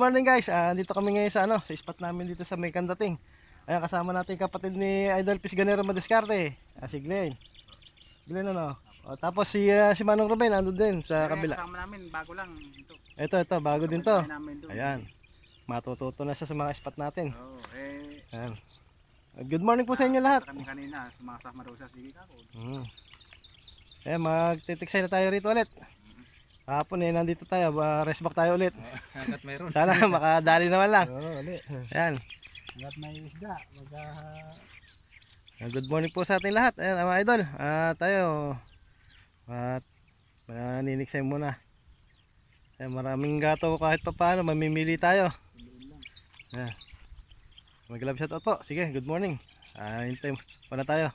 good morning guys. Ah, dito kami ngayon sa ano, sa spot namin dito sa May Kandating. Ayan, kasama natin kapatid ni Idol Pisganero Madiscarte. Ah, si Glenn. Glenn ano? O, tapos si ah, si Manong Ruben ando din sa Kaya kabila. Kasama namin, bago lang. Ito. Ito, ito, bago din to. Ayan. Matututo na siya sa mga spot natin. Oo, eh. Ayan. Good morning po sa inyo lahat. Kami kanina, sumasama daw sa sige kako. Mm. Eh, magtitiksay na tayo rito ulit. Hapon eh, nandito tayo. Ba, rest back tayo ulit. Hanggat mayroon. Sana makadali naman lang. Oo, uli. Ayan. Hanggat may isda. Magka... Ah, Good morning po sa ating lahat. Ayan, mga idol. Ah, tayo. At maniniksay muna. Ayan, maraming gato kahit pa paano. Mamimili tayo. Ayan. Mag-love shout out po. Sige, good morning. Ah, hintay muna tayo.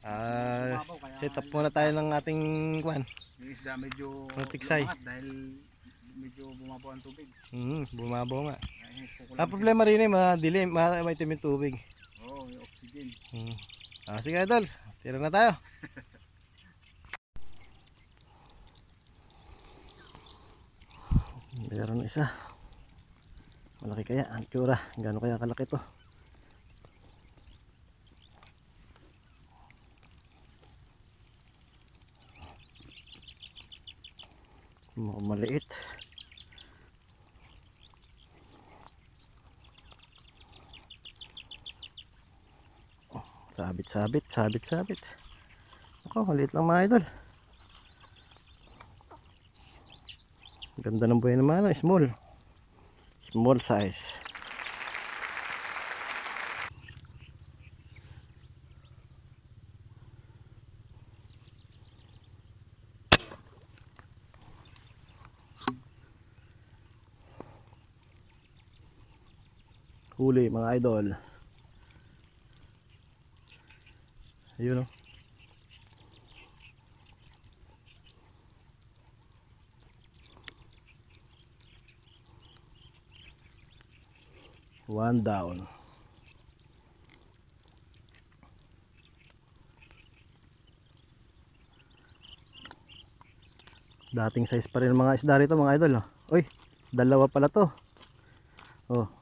Ah, set up muna tayo ng ating kwan. Yung isda medyo tiksay. dahil medyo bumabaw ang tubig. Mm, bumabaw nga. Ay, Ang problema rin eh, madilim, ma may timid tubig. Oo, yung oxygen. Mm. Ah, sige idol, tira na tayo. Meron isa. Malaki kaya ang tsura. Gano'n kaya kalaki to? Mukhang maliit. Sabit, sabit, sabit, sabit. Ako, maliit lang mga idol. Ganda ng buhay naman, small. Small size. Huli mga idol. Ayun oh. One down. Dating size pa rin mga isda rito mga idol. Oh. Uy, dalawa pala to. Oh.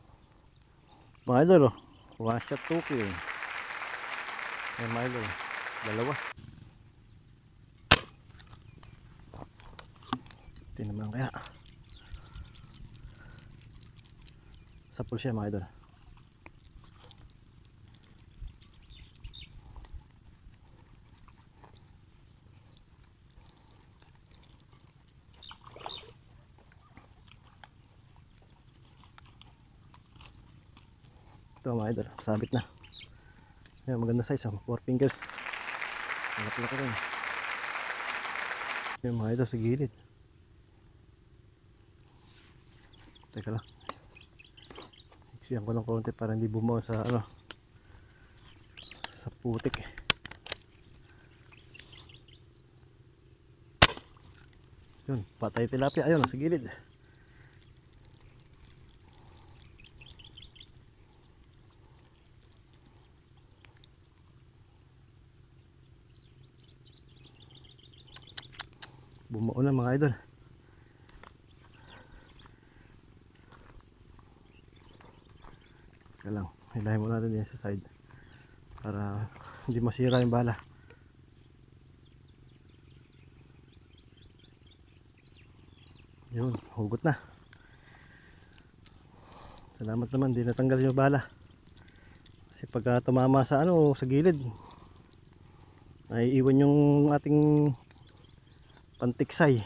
Mga idol oh. One shot two kill. Ayan mga. Dalawa. Ito naman kaya. Sapul siya mga idol. Mga idol. Sabit na. Ayan, maganda size oh. Four fingers. Malaki-laki rin. Ayan mga idol sa gilid. Teka lang. Iksiyan ko ng konti para hindi bumaw sa ano. Sa putik eh. Yun, patay tilapia. Ayun, sa gilid. Bumao na mga idol. Teka lang, hilahin mo natin yan sa side para hindi masira yung bala. Yun, hugot na. Salamat naman, di natanggal yung bala. Kasi pagka tumama sa ano, sa gilid, ay iwan yung ating pantiksay.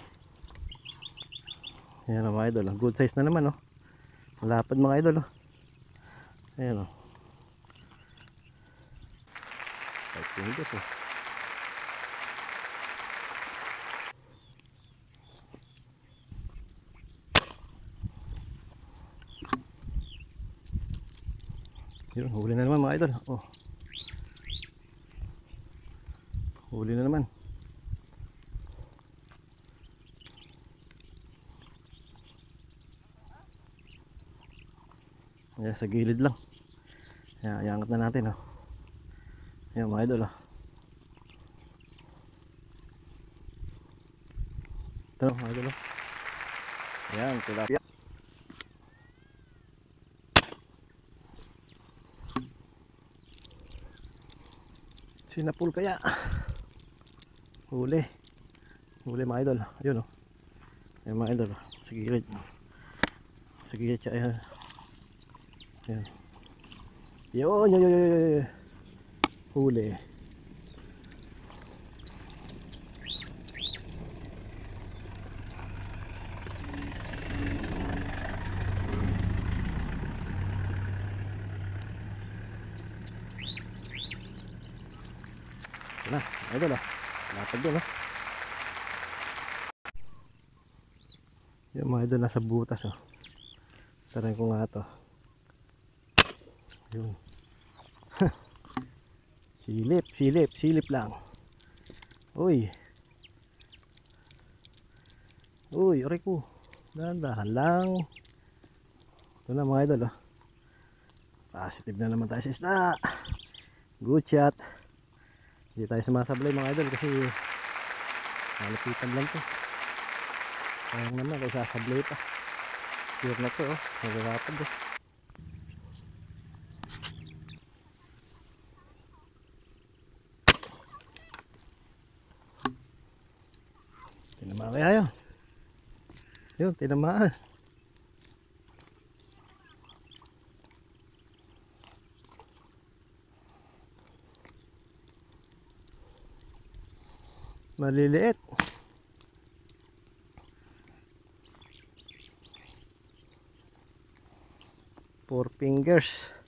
Ayan o mga idol, oh. good size na naman oh. Malapad mga idol oh. Ayan o. Ay, pinigos oh. Yun, huli na naman mga idol. Oh. Huli na naman. Ayan, sa gilid lang. Ayan, iangat na natin. Oh. Ayan, mga idol. Oh. Ito, mga idol. Oh. Ayan, tilapia. Sinapul kaya. Huli. Huli mga idol. Ayun o. Oh. Ayan mga idol. Oh. Sa gilid. Sa gilid siya. Ayan. Ayan. Yun, yun, yun, yun, yun. Huli. Ito na, ah. Lapag doon ah. Yung mga idol nasa butas oh. Taray ko nga to. Yun. silip, silip, silip lang. Uy. Uy, aray ko. Dahan-dahan lang. Ito na mga idol oh. Positive na naman tayo sa isda. Good shot. Hindi tayo sumasablay mga idol kasi malapitan lang to. Sayang naman kay sasablay pa. Pure na to oh. Nagagapag oh. Yun. Yun, tinamaan. Maliliit. Four fingers.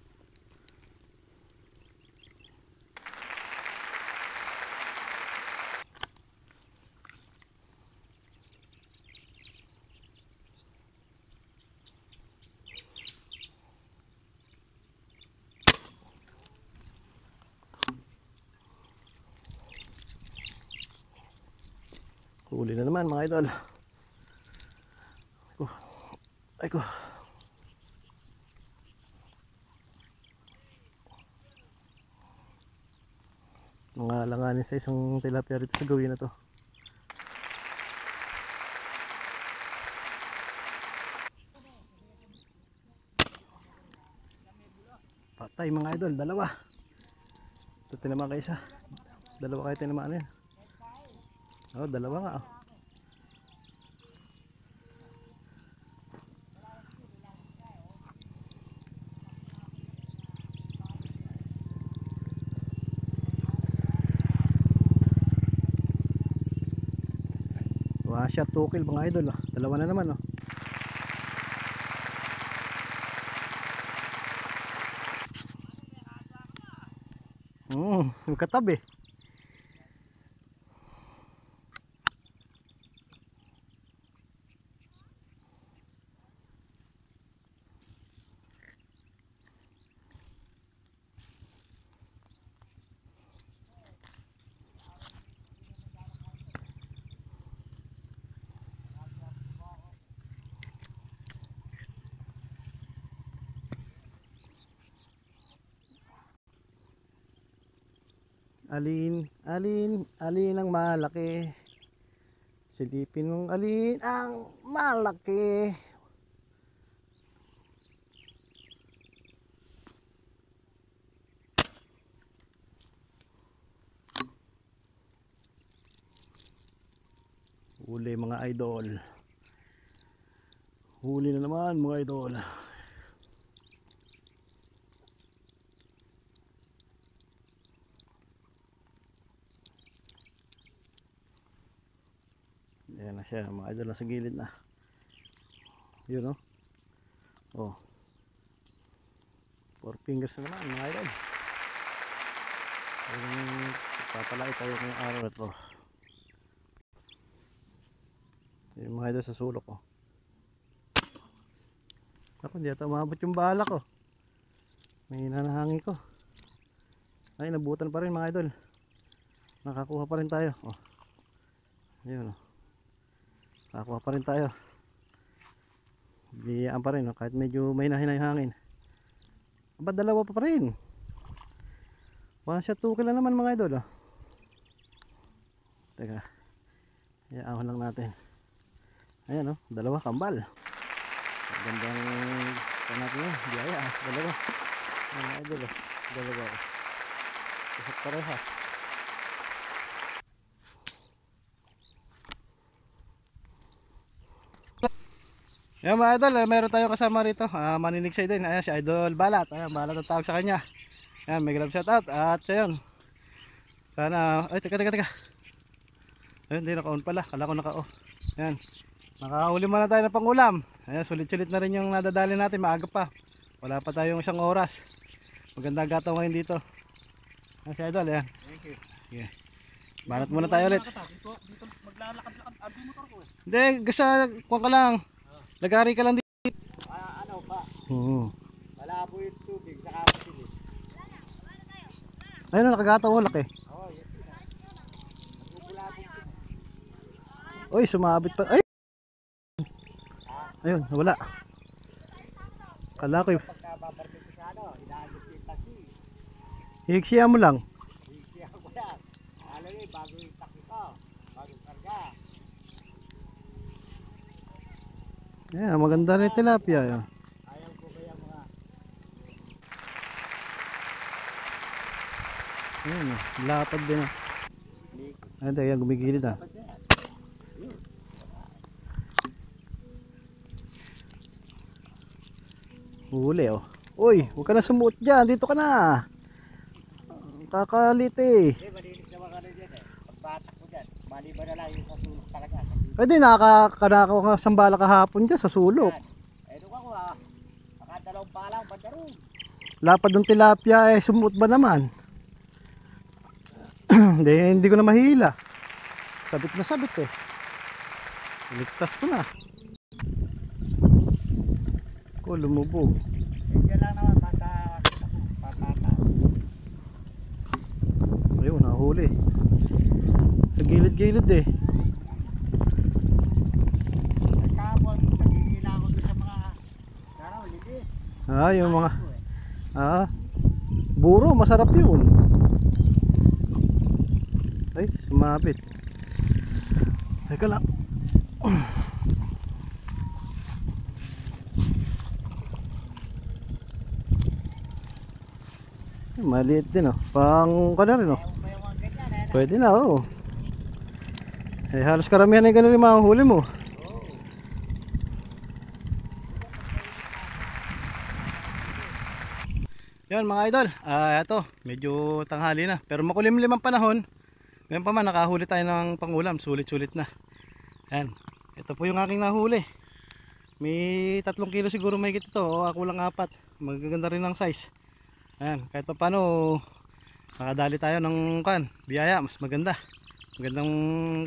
Huli na naman mga idol. Ay ko. Ay ko. Mga langanin sa isang tilapia rito sa gawin na to. Patay mga idol, dalawa. Ito tinamaan kayo isa. Dalawa kayo tinamaan yan. Oh, dalawa nga oh. One shot, two kill mga idol oh. Dalawa na naman oh. Hmm, yung katabi. Alin, alin, alin ang malaki? Silipin mong alin ang malaki. Huli mga idol. Huli na naman mga idol. Ayan na siya, mga idol nasa gilid na. Yun oh. Oh. Four fingers na naman mga idol. Ayun, papalaki tayo ngayong araw na to. Yung mga idol sa sulok oh. Ako, hindi ata umabot yung bala ko. May hinanahangin ko. Ay, nabutan pa rin mga idol. Nakakuha pa rin tayo. Oh. Ayun oh. Nakakuha pa rin tayo. Biyaan pa rin, no? kahit medyo may nahinay hangin. Aba, dalawa pa rin. One shot, two kill na naman mga idol. Oh. Teka. Hayaan lang natin. Ayan, oh, dalawa kambal. Gandang pa natin yun. Biyaya, dalawa. Mga idol, oh. dalawa. Oh. Isat parehas. Yan mga idol, eh, meron tayong kasama rito. Ah, maninigsay din. Ayan si Idol Balat. Ayan, Balat ang tawag sa kanya. Ayan, may grab shout out. At ayun. Sana, ay teka teka teka. Ayun, hindi naka-on pala. Kala ko naka-off. Ayan. Makahuli muna tayo ng pangulam. Ayan, sulit-sulit na rin yung nadadali natin. Maaga pa. Wala pa tayong isang oras. Maganda gataw ngayon dito. Ayan si Idol, ayan. Thank you. Sige. Balat muna tayo ulit. Dito, dito maglalakad-lakad. Abi motor ko eh. Hindi, gasa, kuha ka lang. Lagari ka lang dito. Ah, ano pa? Oo. Malabo yung tubig sa kapilit. Ayun, nakagataw mo laki. Oo, ko. Uy, sumabit pa. Ay! Ayun, wala. Kala ko, Pagka babarbit ko sa ano, inaagos yung taxi. mo lang. Siya ko yan. Alam niyo, bago yung taxi ko. Bago karga. Ayan, maganda rin tilapia. Ayan. Mga Ayun, oh, lapad din. ah. Ayun, teka, gumigilid ah. Yan. Huli oh. Uy, huwag ka na sumuot dyan. Dito ka na. Kakalit eh. Hindi, malinis naman ka na dyan eh. Pagbatak ko dyan. Maliban na lang yung sa sulok talaga. Pwede nakakanakaw ka sambala kahapon dyan sa sulok. Eh, nung ako ah. Nakadalawang palang banda ron. Lapad ng tilapia eh, sumuot ba naman? hindi, hindi ko na mahila. Sabit na sabit eh. Iligtas ko na. Ko, lumubog. Eh, dyan lang naman basta ko. Patata. Ayun, nahuli. Sa gilid-gilid eh. Nagkapon, nagigila ako doon sa mga Karaw, ligit. Ah, yung mga... Eh. Ah, buro, masarap yun. Ay, sumabit. Teka lang. Maliit din oh. Pang ka na rin oh. Eh. Pwede na oh. Eh, halos karamihan ay ganun yung mga huli mo. Yan mga idol, ah ito, medyo tanghali na. Pero makulimlim ang panahon. Ngayon pa man, nakahuli tayo ng pangulam. Sulit-sulit na. Yan. Ito po yung aking nahuli. May tatlong kilo siguro may ito. O ako lang apat. Magaganda rin ang size. Ayan. Kahit pa paano, nakadali tayo ng kan. Biyaya, mas maganda. Magandang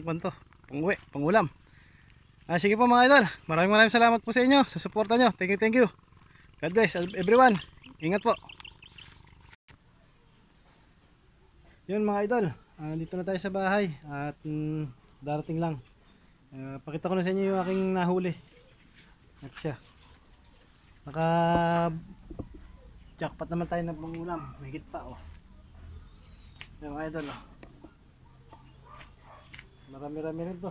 kwanto. Panguwi, pangulam. Ah, sige po mga idol. Maraming maraming salamat po sa inyo. Sa suporta nyo. Thank you, thank you. God bless everyone. Ingat po. Yun mga idol, ah, dito na tayo sa bahay at mm, darating lang. Ah, pakita ko na sa inyo yung aking nahuli. Ito siya. Naka jackpot naman tayo ng pangulam. Mahigit pa oh. Yan mga idol oh. Marami-rami rin to.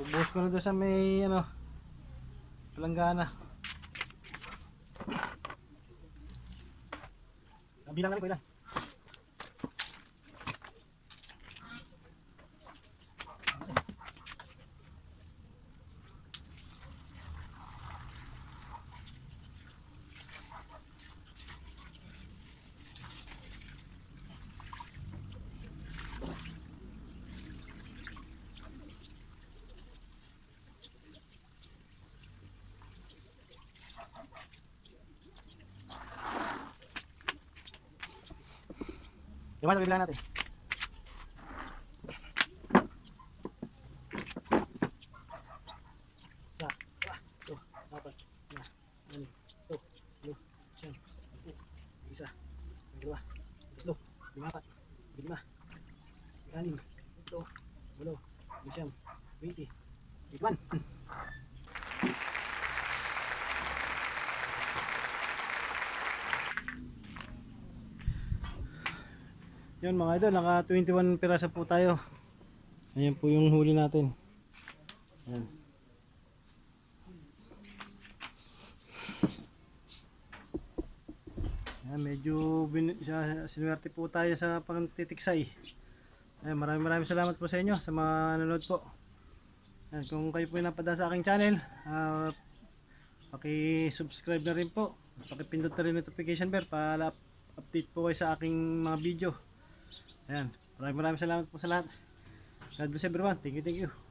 Bubuhos ko na doon sa may ano palanggana. Bilang ko ilan. Yung mga bilang natin. Isa, dua, dua, apat, lima, enam, tujuh, sepuluh, siyam, sampu, isa, dua, tatlo, lima, apat, lima, anim, ito, walo, siyam, 20, 21. Yun mga idol, naka 21 pirasa po tayo. Ayan po yung huli natin. Ayan. Ayan, medyo sinuwerte po tayo sa pangtitiksay. Ayan, maraming maraming salamat po sa inyo sa mga nanonood po. Yan, kung kayo po yung napadaan sa aking channel, ah, paki-subscribe na rin po. Paki-pindot na rin notification bell para update po kayo sa aking mga video. Ayan, maraming maraming salamat po sa lahat. God bless everyone. Thank you, thank you.